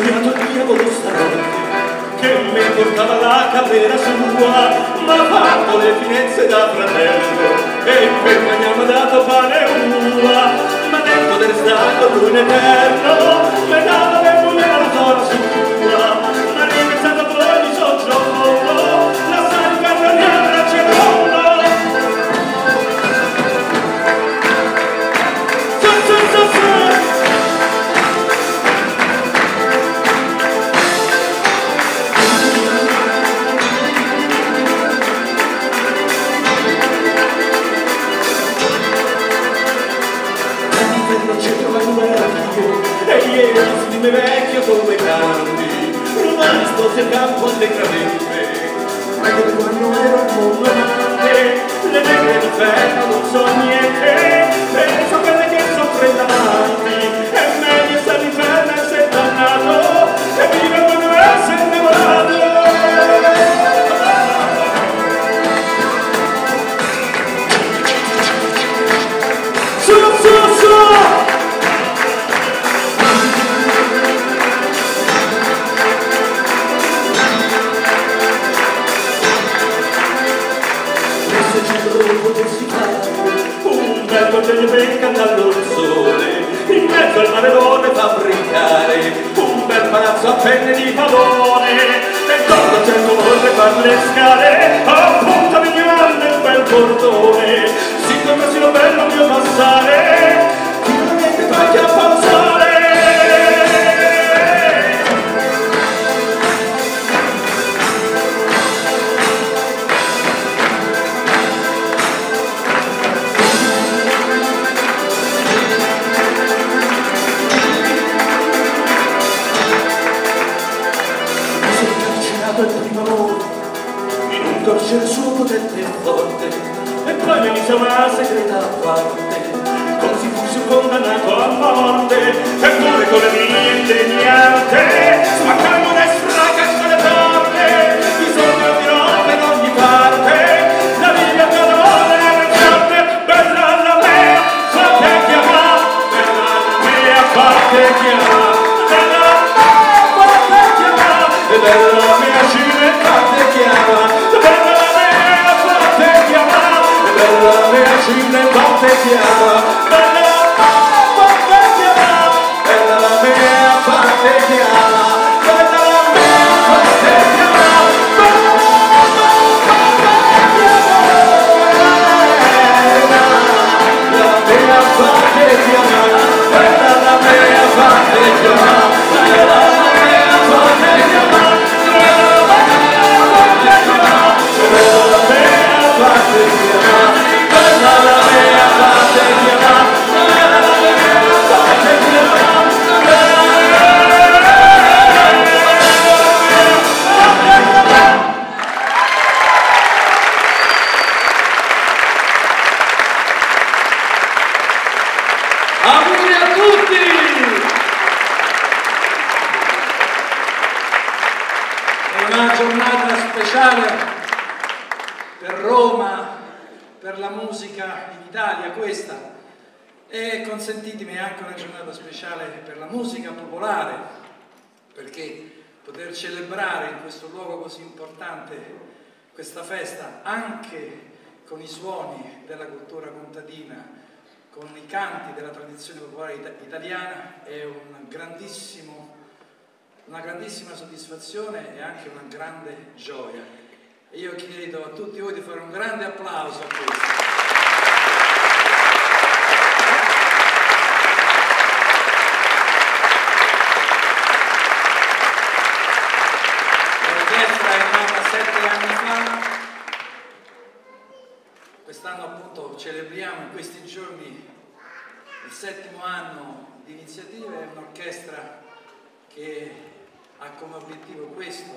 il diavolo stanotte che me portava la camera sua ma fatto le finezze da fratello e per mi ha dato pane uva ma detto del stato lui in eterno me dava per lui la zona come vecchio, come grandi, rimasto sul campo al decadente. Anche quando ero un mondo amante, le negre ferro non so niente, penso e sapere che soffre davanti, è meglio stare in fermo e essere dannato, e vivere per essere innamorato. Ben cantando il sole. In mezzo al mare vuole fabbricare un bel palazzo a penne di pavone e dopo cento volte far le scale appunto mi grande un bel portone. Si come si lo bello mio passare finalmente vai a pausare un carcere suo potente e forte. E poi mi mise una segreta parte così fu condannato a morte. Eppure con le mie indegnate spaccammo destra Cristiano. Poter celebrare in questo luogo così importante questa festa anche con i suoni della cultura contadina con i canti della tradizione popolare ita- italiana è un una grandissima soddisfazione e anche una grande gioia. E io chiedo a tutti voi di fare un grande applauso a questo. Sette anni fa, quest'anno appunto celebriamo in questi giorni il settimo anno di iniziative, è un'orchestra che ha come obiettivo questo,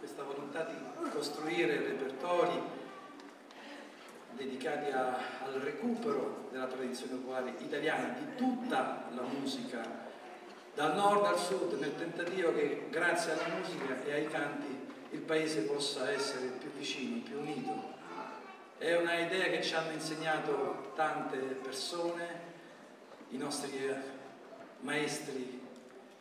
questa volontà di costruire repertori dedicati a- al recupero della tradizione popolare italiana, di tutta la musica, dal nord al sud, nel tentativo che grazie alla musica e ai canti il paese possa essere più vicino, più unito. È una idea che ci hanno insegnato tante persone, i nostri eh, maestri,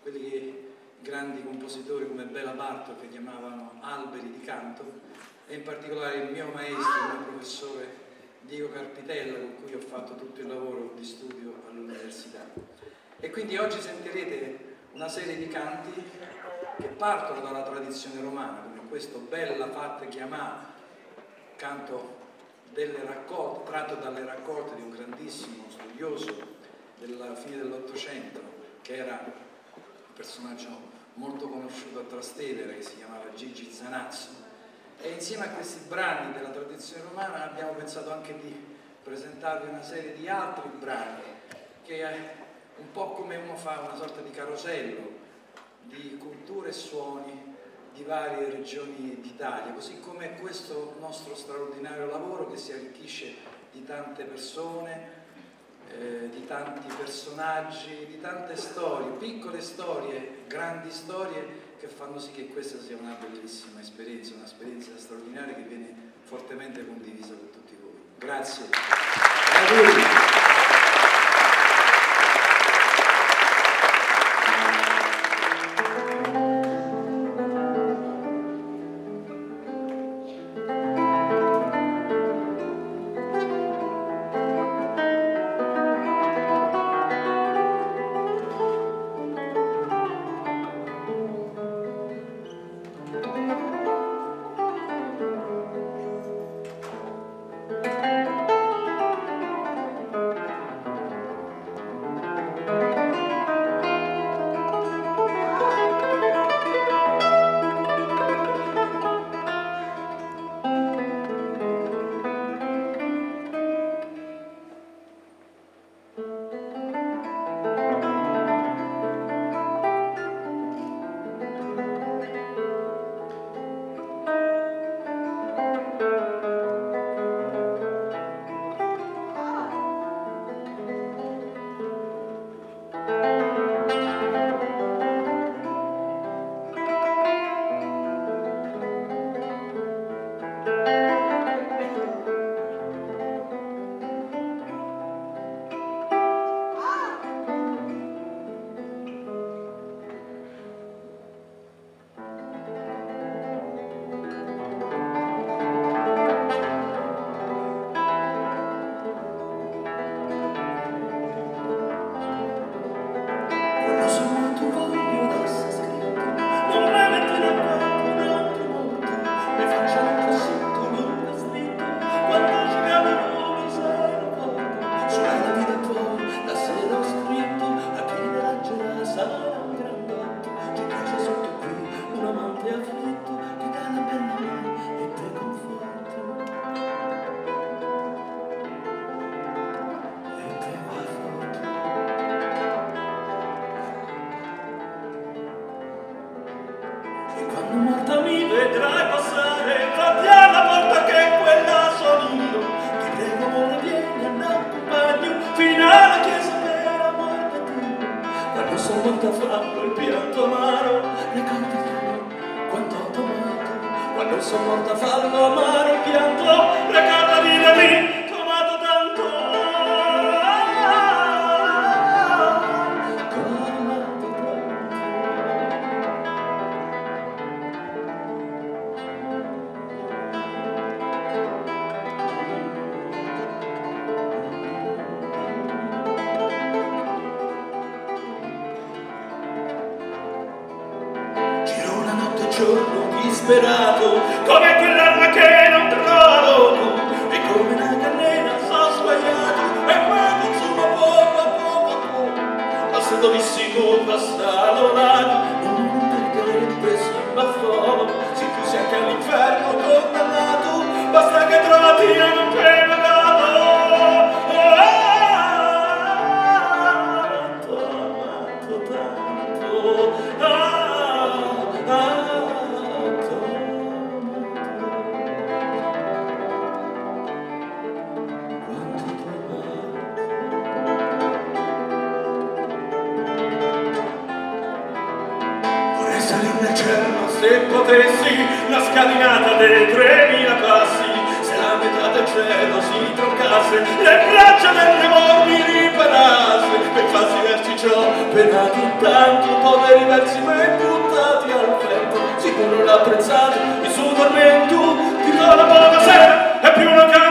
quelli che grandi compositori come Bela Bartok che chiamavano alberi di canto e in particolare il mio maestro, il mio professore Diego Carpitella con cui ho fatto tutto il lavoro di studio all'università. E quindi oggi sentirete una serie di canti che partono dalla tradizione romana, questo Bella fatte chiamà, canto delle raccolte, tratto dalle raccolte di un grandissimo studioso della fine dell'Ottocento, che era un personaggio molto conosciuto a Trastevere, che si chiamava Gigi Zanazzo. E insieme a questi brani della tradizione romana abbiamo pensato anche di presentarvi una serie di altri brani, che è un po' come uno fa una sorta di carosello di culture e suoni di varie regioni d'Italia, così come questo nostro straordinario lavoro che si arricchisce di tante persone, eh, di tanti personaggi, di tante storie, piccole storie, grandi storie che fanno sì che questa sia una bellissima esperienza, un'esperienza straordinaria che viene fortemente condivisa da tutti voi. Grazie. Poveri versi mai buttati al vento, sicuro l'apprezzate, il suo tormento, ti do la buona sera, e più lo canto.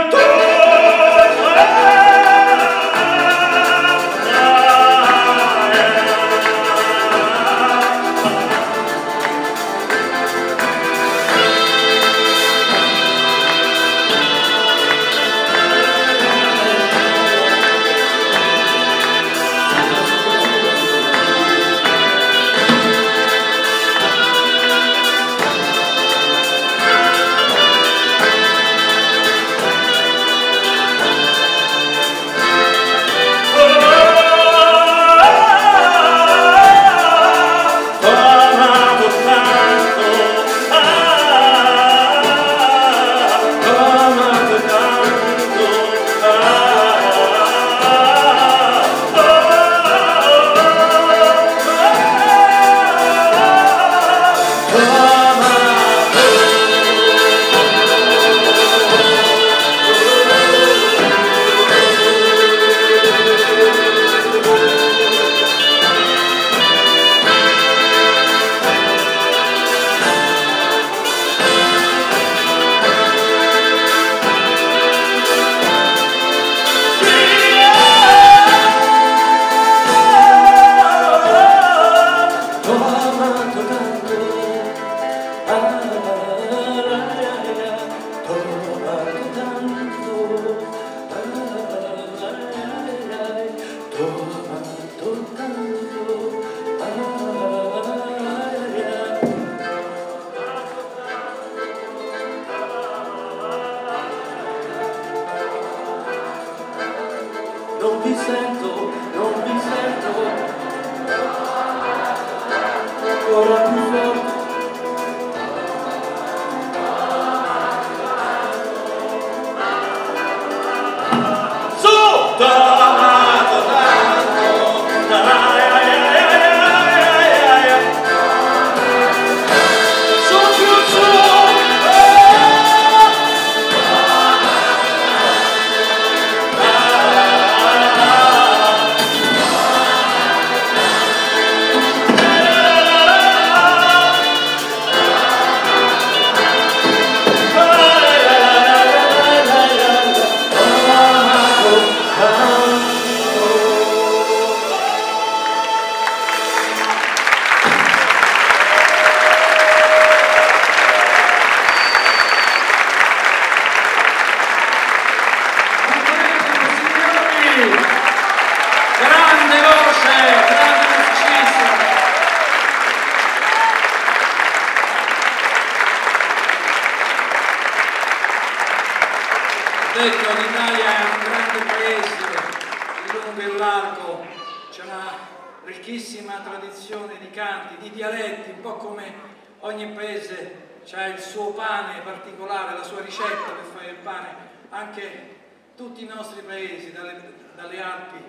c'è il suo pane particolare, la sua ricetta per fare il pane, anche tutti i nostri paesi, dalle, dalle Alpi,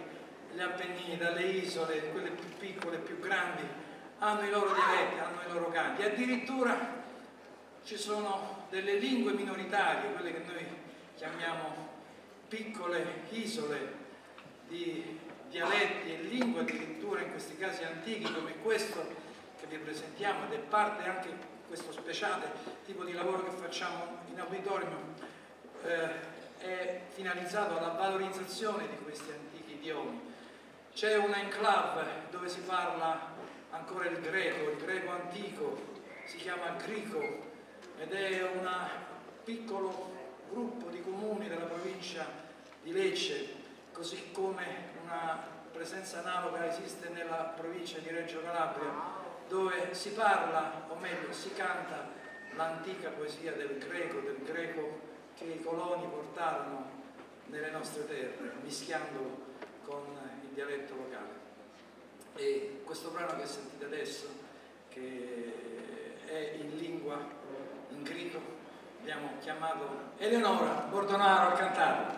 gli Appennini, dalle isole, quelle più piccole, più grandi, hanno i loro dialetti, hanno i loro canti, addirittura ci sono delle lingue minoritarie, quelle che noi chiamiamo piccole isole di dialetti e lingue addirittura in questi casi antichi come questo che vi presentiamo ed è parte anche finalizzato alla valorizzazione di questi antichi idiomi. C'è una enclave dove si parla ancora il greco, il greco antico, si chiama Grico ed è un piccolo gruppo di comuni della provincia di Lecce, così come una presenza analoga esiste nella provincia di Reggio Calabria, dove si parla, o meglio si canta l'antica poesia del greco, del greco che i coloni portarono nelle nostre terre, mischiandolo con il dialetto locale. E questo brano che sentite adesso, che è in lingua, in greco, abbiamo chiamato Eleonora Bordonaro a cantare.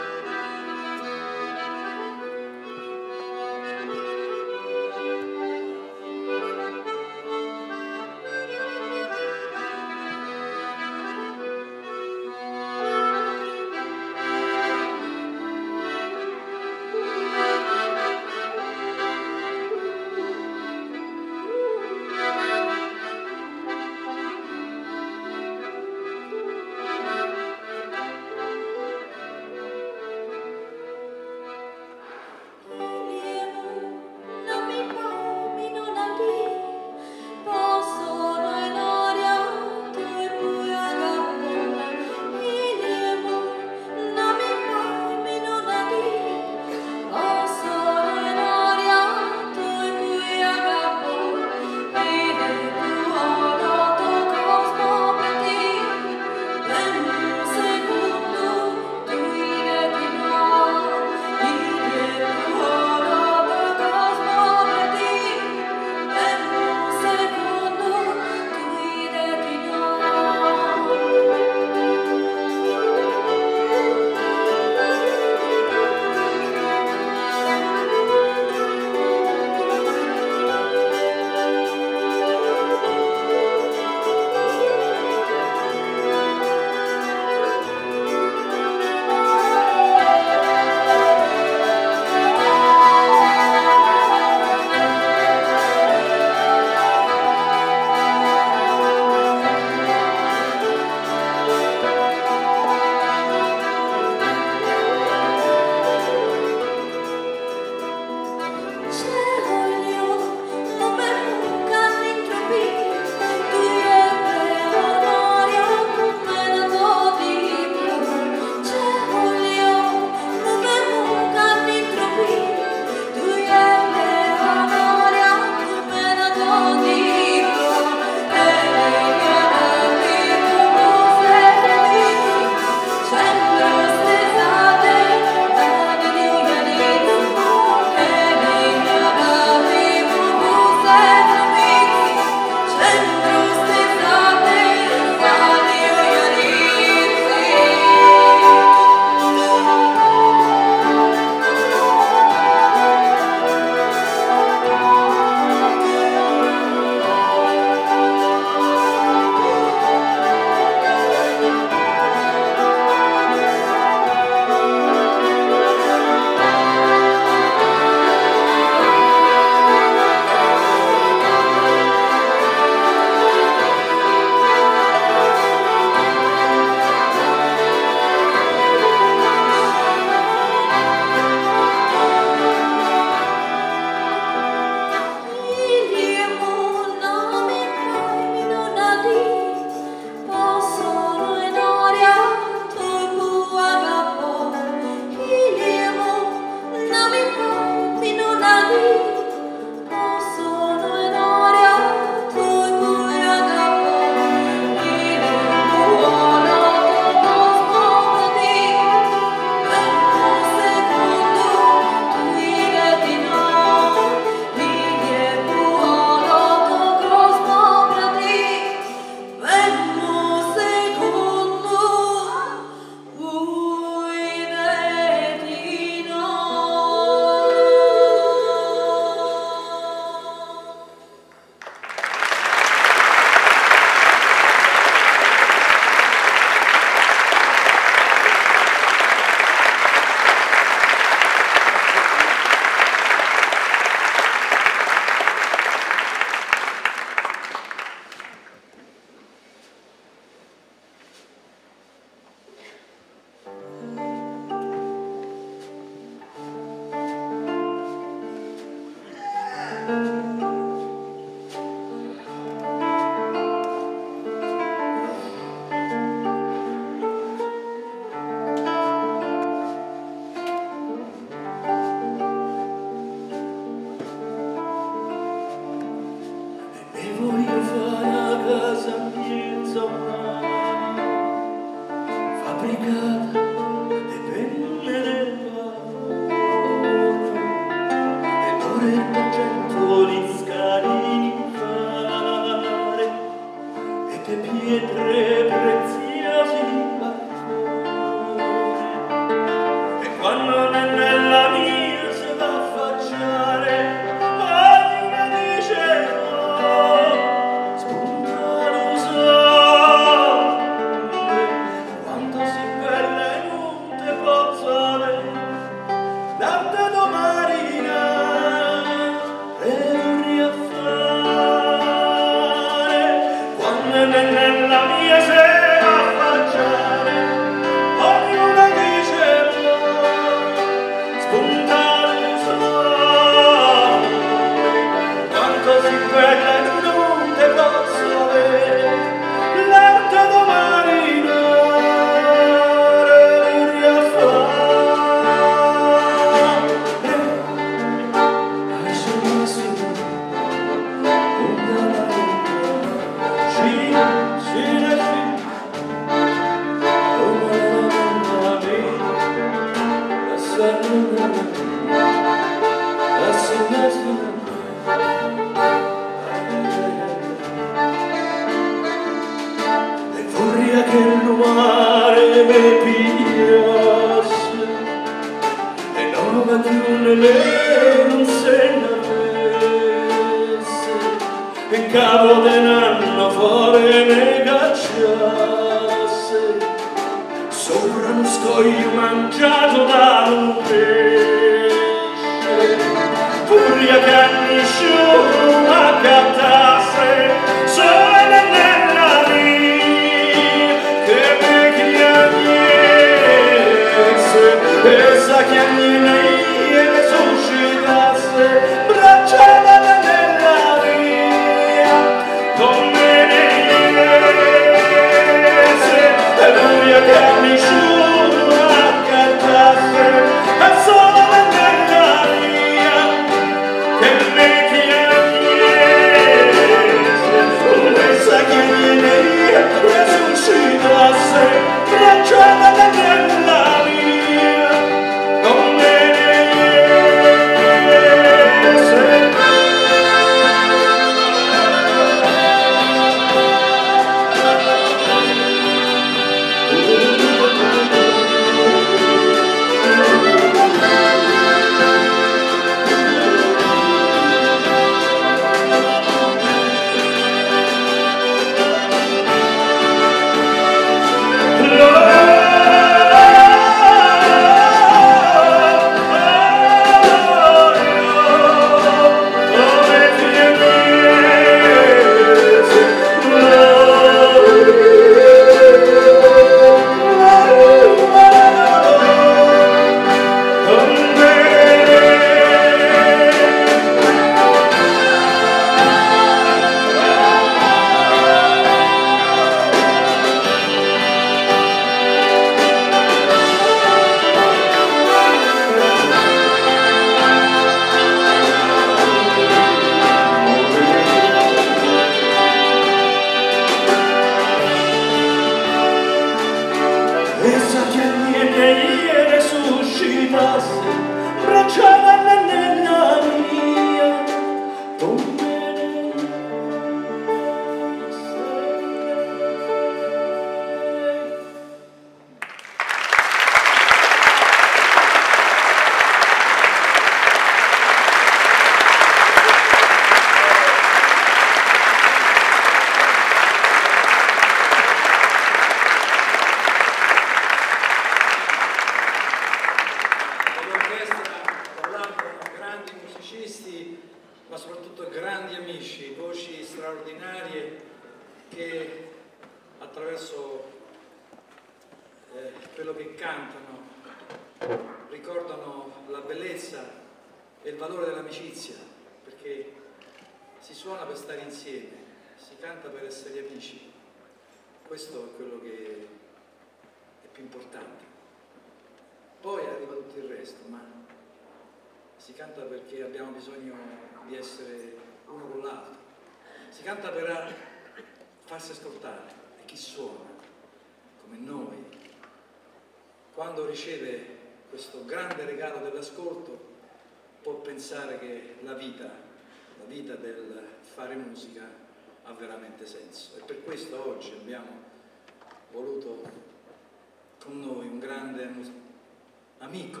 Amico,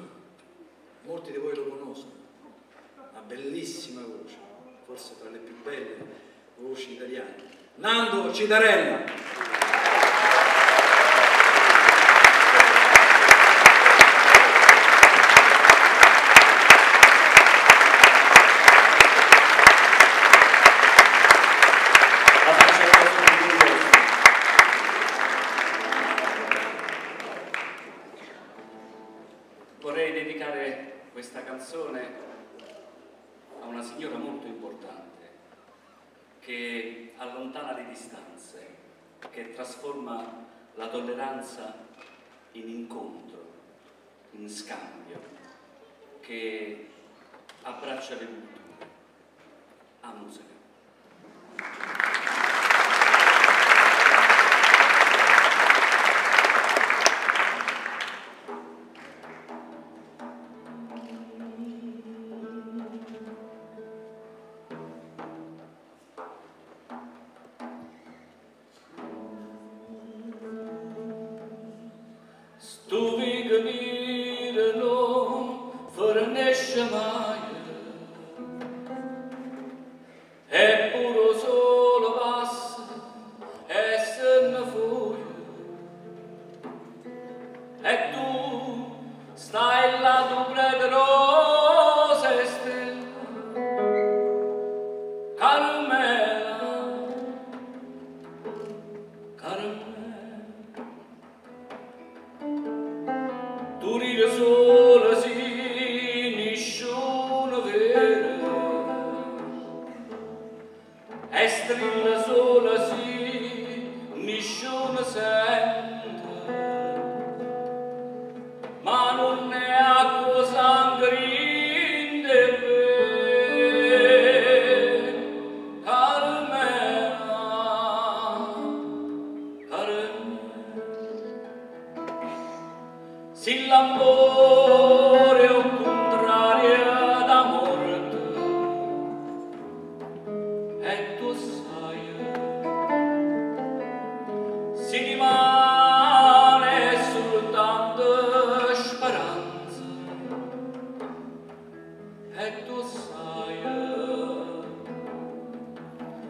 molti di voi lo conoscono, una bellissima voce, forse tra le più belle voci italiane, Nando Citarella.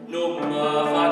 No, uh,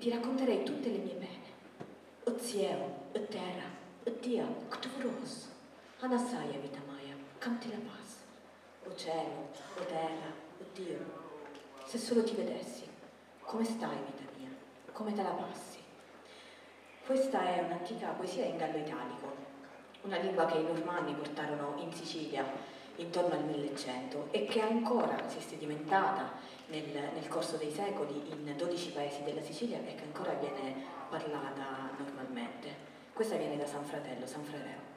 ti racconterei tutte le mie pene. O cielo, o terra, o Dio, che tu ros. Anasaia vita mia, canti la paz. O cielo, o terra, o Dio, se solo ti vedessi, come stai vita mia, come te la passi? Questa è un'antica poesia in gallo italico, una lingua che i normanni portarono in Sicilia intorno al 1100 e che ancora si è sedimentata nel, nel, corso dei secoli in 12 paesi della Sicilia e che ancora viene parlata normalmente. Questa viene da San Fratello, San Frereo.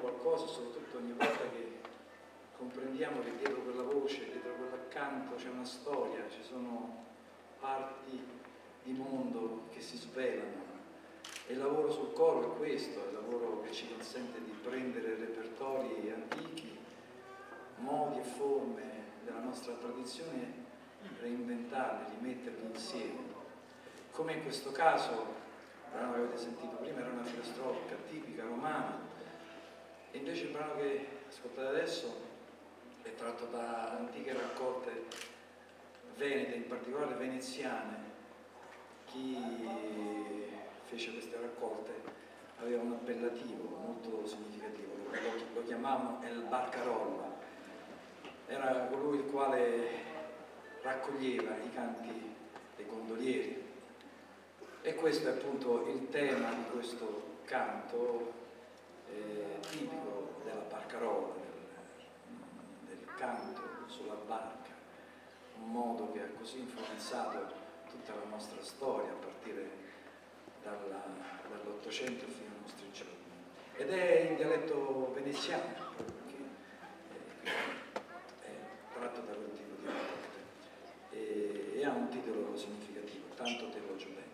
Qualcosa, soprattutto ogni volta che comprendiamo che dietro quella voce, dietro quell'accanto c'è una storia, ci sono parti di mondo che si svelano. E il lavoro sul coro è questo, è il lavoro che ci consente di prendere repertori antichi, modi e forme della nostra tradizione, reinventarli, rimetterli insieme. Come in questo caso, il brano che avete sentito prima era una filastrocca tipica romana, e invece il brano che ascoltate adesso è tratto da antiche raccolte venete, in particolare veneziane. Chi fece queste raccolte aveva un appellativo molto significativo, lo, chiamavano El Barcarolla. Era colui il quale raccoglieva i canti dei gondolieri. E questo è appunto il tema di questo canto eh, tipico della barcarola, del, del canto sulla barca, un modo che ha così influenzato tutta la nostra storia a partire dall'Ottocento fino ai nostri giorni. Ed è in dialetto veneziano, che è tratto da quel tipo di rapporto e, e ha un titolo significativo, tanto te lo bene.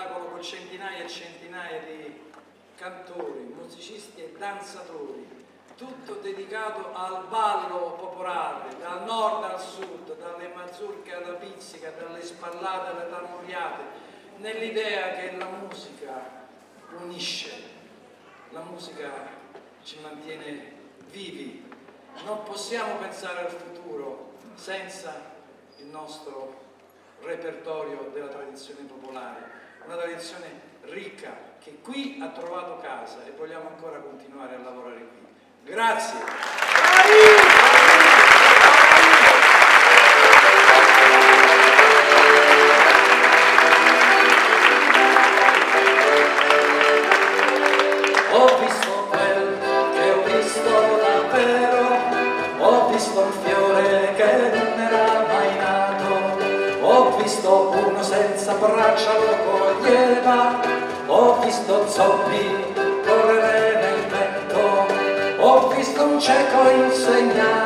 spettacolo con centinaia e centinaia di cantori, musicisti e danzatori, tutto dedicato al ballo popolare, dal nord al sud, dalle mazurche alla pizzica, dalle spallate alle tamuriate, nell'idea che la musica unisce, la musica ci mantiene vivi. Non possiamo pensare al futuro senza il nostro repertorio della tradizione popolare una tradizione ricca che qui ha trovato casa e vogliamo ancora continuare a lavorare qui. Grazie. coins and now.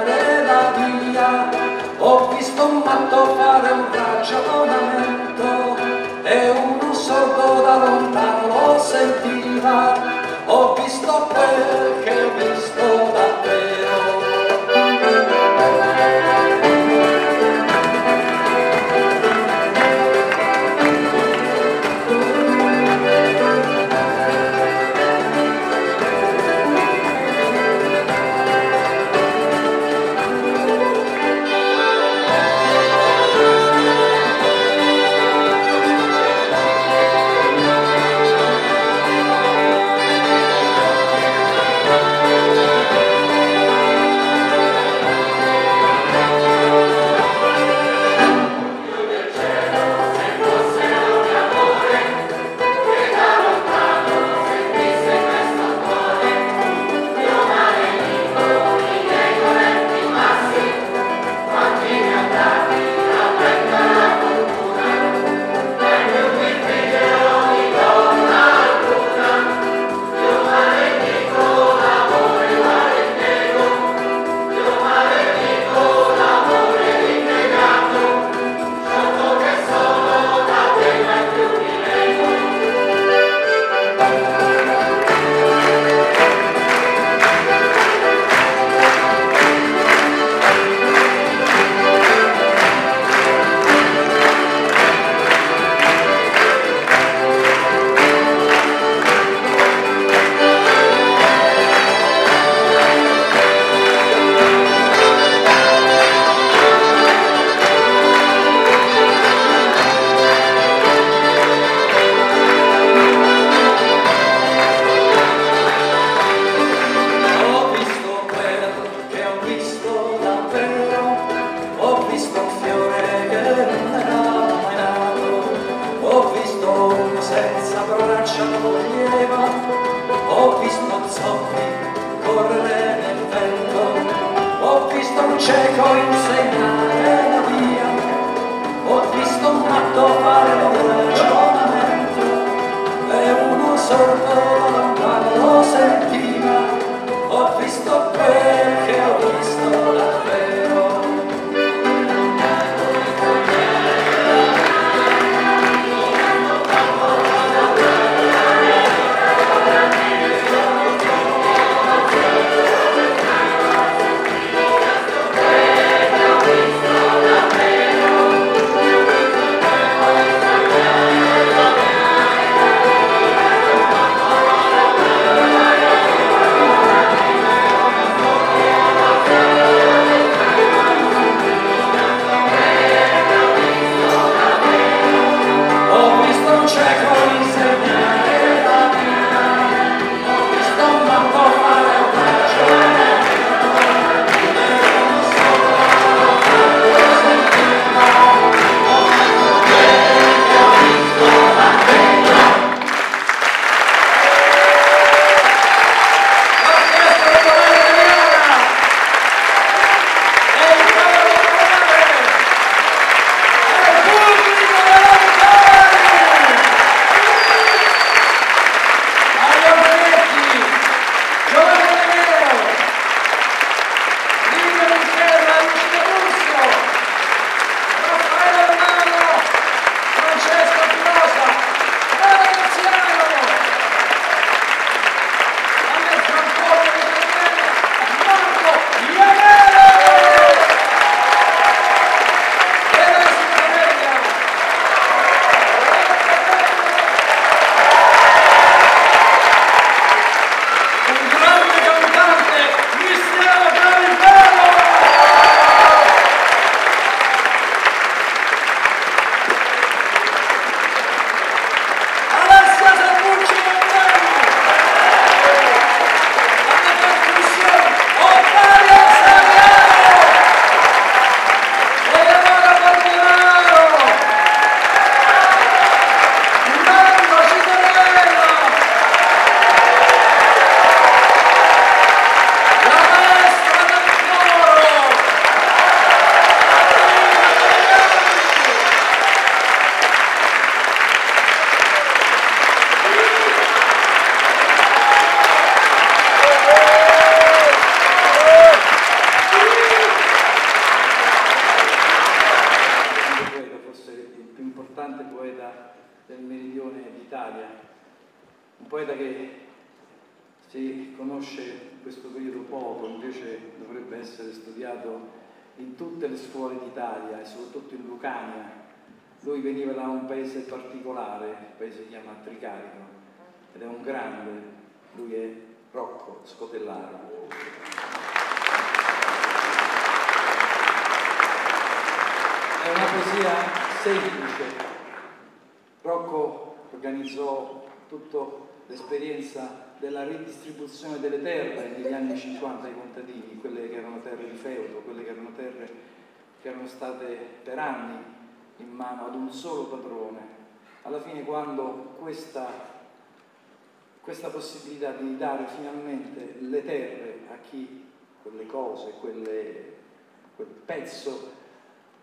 Redistribuzione delle terre negli anni 50 ai contadini, quelle che erano terre di feudo, quelle che erano terre che erano state per anni in mano ad un solo padrone. Alla fine quando questa, questa possibilità di dare finalmente le terre a chi quelle cose, quelle, quel pezzo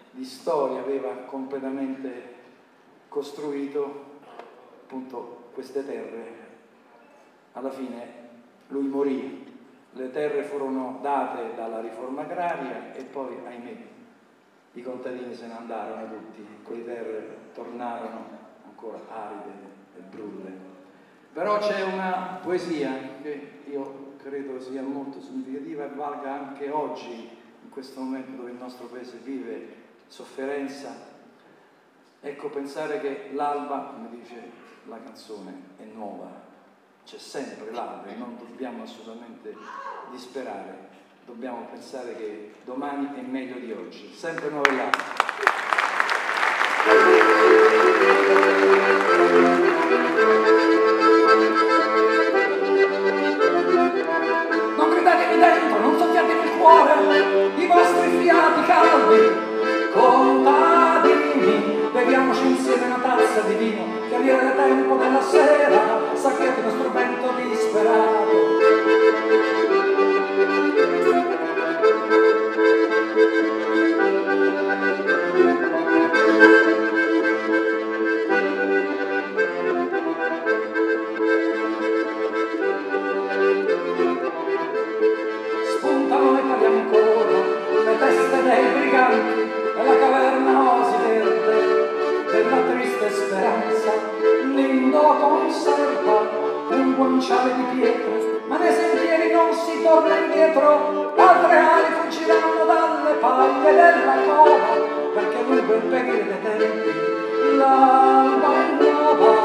di storia aveva completamente costruito, appunto queste terre. Alla fine lui morì, le terre furono date dalla riforma agraria e poi, ahimè, i contadini se ne andarono tutti, quelle terre tornarono ancora aride e brulle. Però c'è una poesia che io credo sia molto significativa e valga anche oggi, in questo momento dove il nostro paese vive sofferenza. Ecco, pensare che l'alba, come dice la canzone, è nuova, c'è sempre l'alba e non dobbiamo assolutamente disperare, dobbiamo pensare che domani è meglio di oggi, sempre nuove l'alba. Caldi, contadini, beviamoci insieme una tazza di vino, che viene tempo della sera, sacchetti uno strumento disperato. torna indietro, altre ali fuggiranno dalle paglie della cova, perché nel bel venire dei tempi l'alba nuova